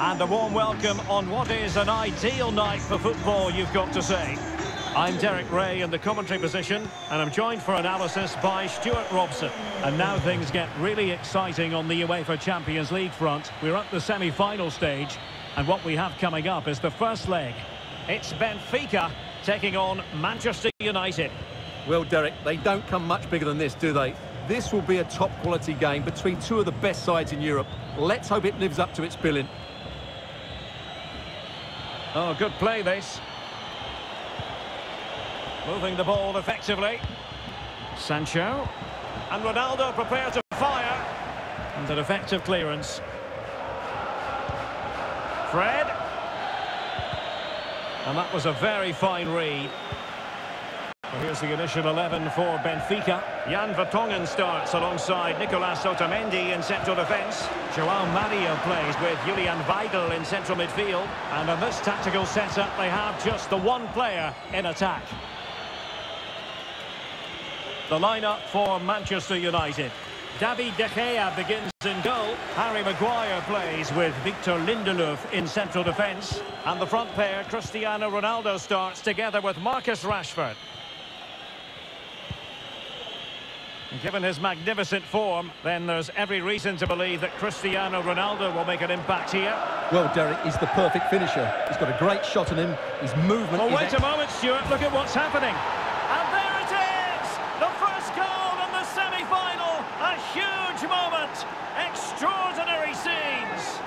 And a warm welcome on what is an ideal night for football, you've got to say. I'm Derek Ray in the commentary position, and I'm joined for analysis by Stuart Robson. And now things get really exciting on the UEFA Champions League front. We're at the semi-final stage, and what we have coming up is the first leg. It's Benfica taking on Manchester United. Well, Derek, they don't come much bigger than this, do they? This will be a top-quality game between two of the best sides in Europe. Let's hope it lives up to its billing. Oh, good play, this. Moving the ball effectively. Sancho. And Ronaldo prepared to fire. And an effective clearance. Fred. And that was a very fine read. Well, here's the initial 11 for Benfica. Jan Vertonghen starts alongside Nicolas Otamendi in central defence. Joao Mario plays with Julian Weigl in central midfield. And in this tactical setup, they have just the one player in attack. The lineup for Manchester United. David De Gea begins in goal. Harry Maguire plays with Victor Lindelof in central defence. And the front pair, Cristiano Ronaldo, starts together with Marcus Rashford. Given his magnificent form, then there's every reason to believe that Cristiano Ronaldo will make an impact here. Well, Derek, he's the perfect finisher. He's got a great shot in him. His movement Well, wait a moment, Stuart. Look at what's happening. And there it is! The first goal in the semi-final. A huge moment. Extraordinary scenes.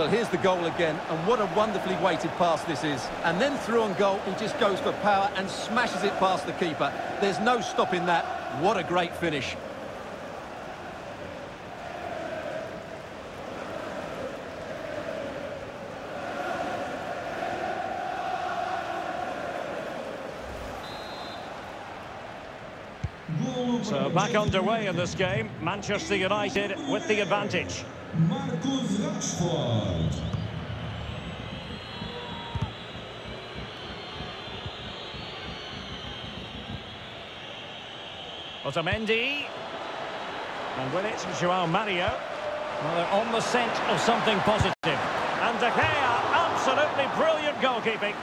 Well, here's the goal again, and what a wonderfully weighted pass this is. And then through on goal, he just goes for power and smashes it past the keeper. There's no stopping that. What a great finish. So back underway in this game. Manchester United with the advantage. Marcus Rashford. Otamendi. And with it, Joao Mario. Well, they're on the scent of something positive. And De Gea, absolutely brilliant goalkeeping.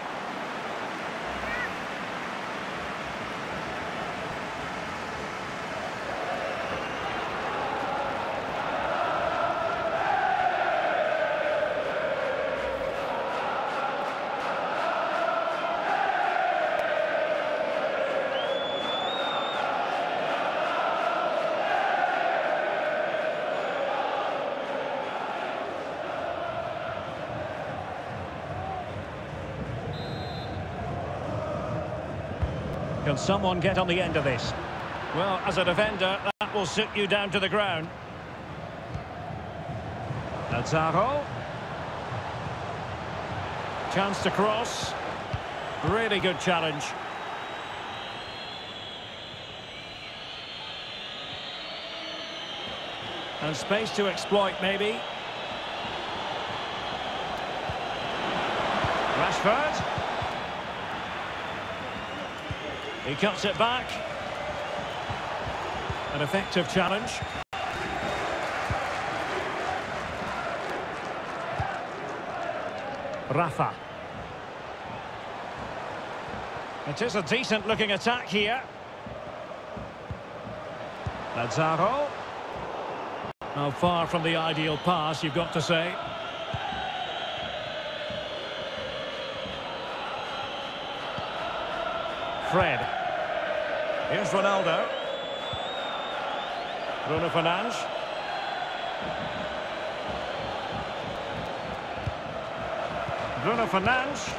Someone get on the end of this? Well, as a defender, that will sit you down to the ground. Lazaro. Chance to cross. Really good challenge. And space to exploit, maybe. Rashford. He cuts it back. An effective challenge. Rafa. It is a decent looking attack here. Lazaro. Now far from the ideal pass, you've got to say. Fred. Here's Ronaldo. Bruno Fernandes. Bruno Fernandes.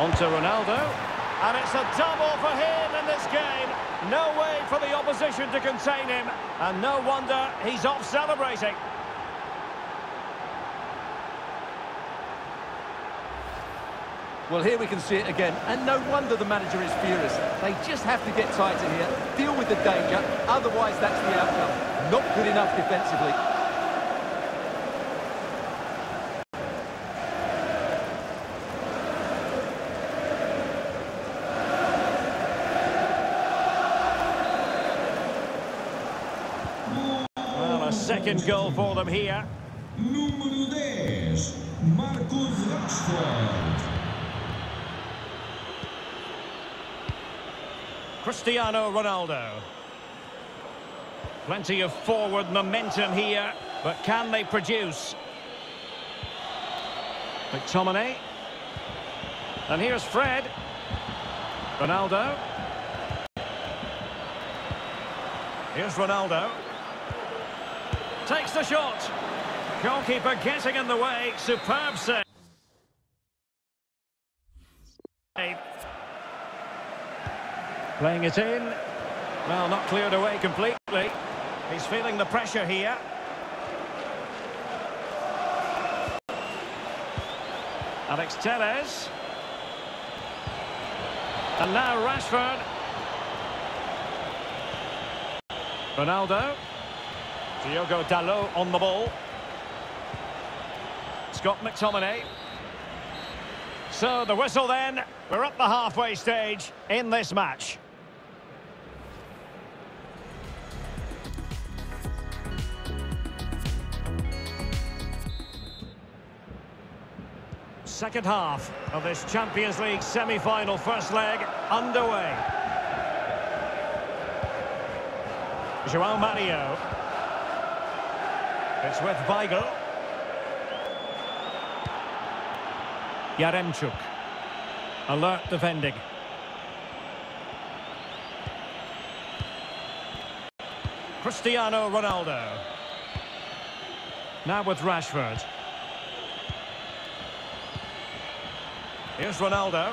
On to Ronaldo. And it's a double for him in this game. No way for the opposition to contain him. And no wonder he's off celebrating. Well, here we can see it again, and no wonder the manager is furious. They just have to get tighter here, deal with the danger, otherwise that's the outcome. Not good enough defensively. Well, a second goal for them here. Number 10, Marcus Rashford. Cristiano Ronaldo. Plenty of forward momentum here, but can they produce? McTominay. And here's Fred. Ronaldo. Here's Ronaldo. Takes the shot. Goalkeeper getting in the way. Superb save. Playing it in. Well, not cleared away completely. He's feeling the pressure here. Alex Telles. And now Rashford. Ronaldo. Diogo Dalot on the ball. Scott McTominay. So the whistle then. We're up the halfway stage in this match. Second half of this Champions League semi-final first leg underway. Joao Mario. It's with Weigl. Yaremchuk. Alert defending. Cristiano Ronaldo. Now with Rashford. Here's Ronaldo.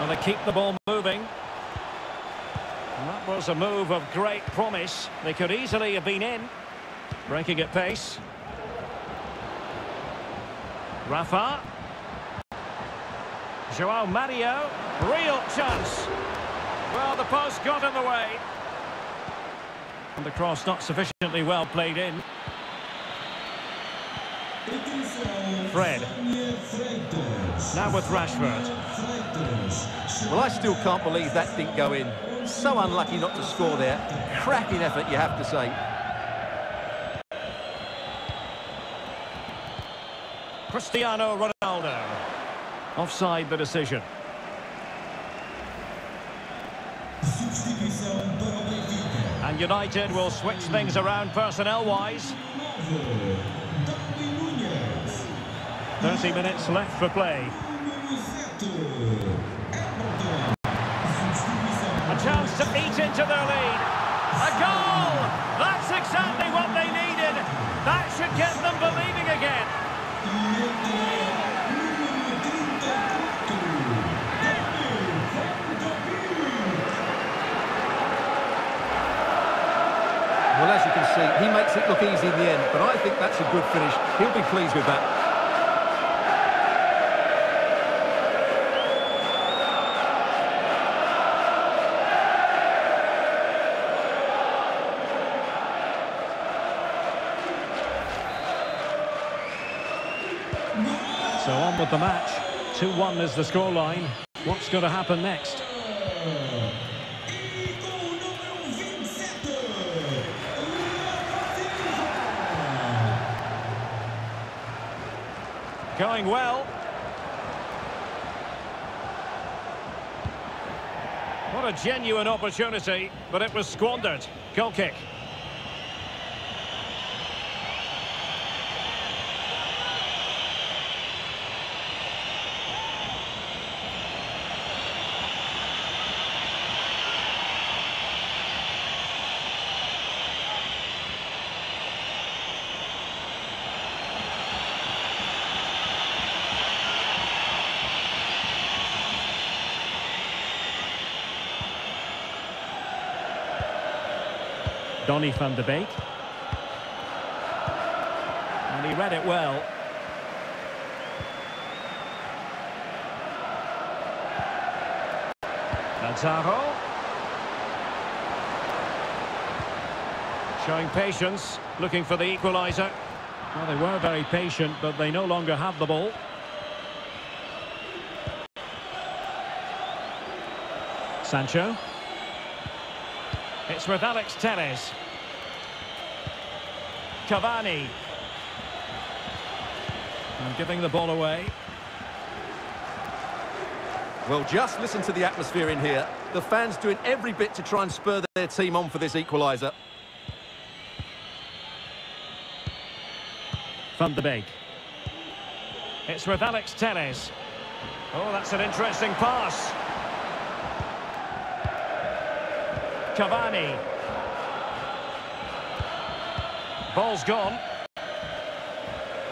And they keep the ball moving. And that was a move of great promise. They could easily have been in. Breaking at pace. Rafa. Joao Mario. Real chance. Well, the post got in the way. And the cross not sufficiently well played in. Fred. Now with Rashford. Well, I still can't believe that didn't go in. So unlucky not to score there. Cracking effort, you have to say. Cristiano Ronaldo. Offside the decision. Substituição para o Benfica. And United will switch things around personnel-wise. Darwin Núñez. 30 minutes left for play. Número 7, Everton. Substituição A chance to eat into their lead. A goal! That's exactly what they needed. That should get them believing again. entra número 34, Donny van de Beek. Well, as you can see, he makes it look easy in the end, but I think that's a good finish. He'll be pleased with that. With the match. 2-1 is the scoreline. What's going to happen next? Com o número 27, Going well. What a genuine opportunity, but it was squandered. Goal kick. Donny van de Beek. And he read it well. Lazaro. Showing patience, looking for the equaliser. Well, they were very patient, but they no longer have the ball. Sancho. It's with Alex Telles. Cavani. And giving the ball away. Well, just listen to the atmosphere in here. The fans doing every bit to try and spur their team on for this equaliser. Van de Beek. It's with Alex Telles. Oh, that's an interesting pass. Cavani. Ball's gone.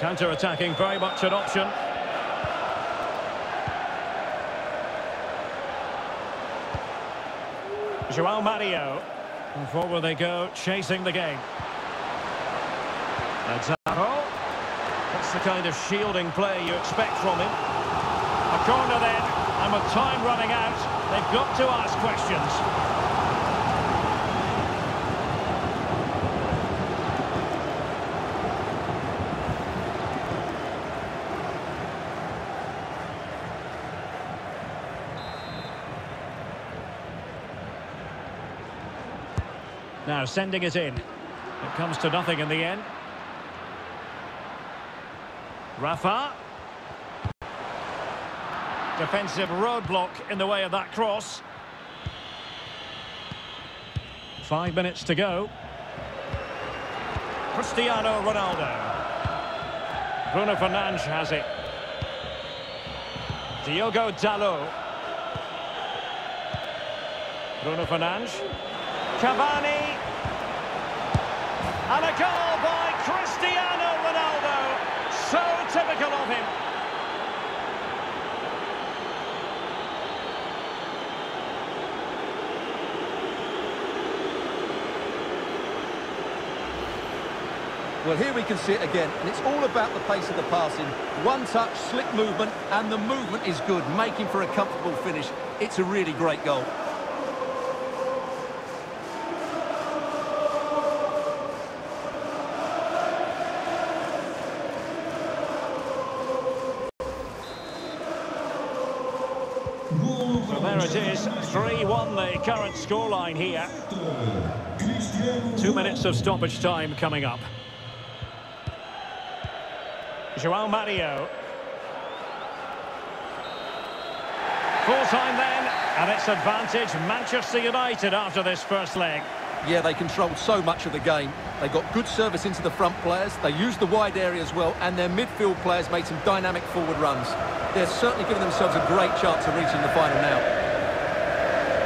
Counter-attacking, very much an option. Joao Mario. And forward they go, chasing the game. That's the kind of shielding play you expect from him. A corner then, and with time running out, they've got to ask questions. Now sending it in. It comes to nothing in the end. Rafa. Defensive roadblock in the way of that cross. Five minutes to go. Cristiano Ronaldo. Bruno Fernandes has it. Diogo Dalot. Bruno Fernandes. Cavani. And a goal by Cristiano Ronaldo. So typical of him. Well, here we can see it again, and it's all about the pace of the passing. One touch, slick movement, and the movement is good, making for a comfortable finish. It's a really great goal. So there it is, 3-1 the current scoreline here. Two minutes of stoppage time coming up. Joao Mario. Full time then, and it's advantage Manchester United after this first leg. Yeah, they controlled so much of the game. They got good service into the front players, they used the wide area as well, and their midfield players made some dynamic forward runs. They're certainly giving themselves a great chance of reaching the final now.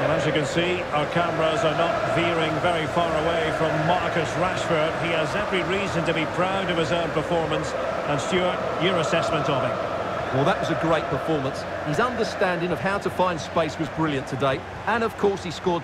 Well, as you can see, our cameras are not veering very far away from Marcus Rashford. He has every reason to be proud of his own performance. And Stuart, your assessment of him? Well, that was a great performance. His understanding of how to find space was brilliant today. And, of course, he scored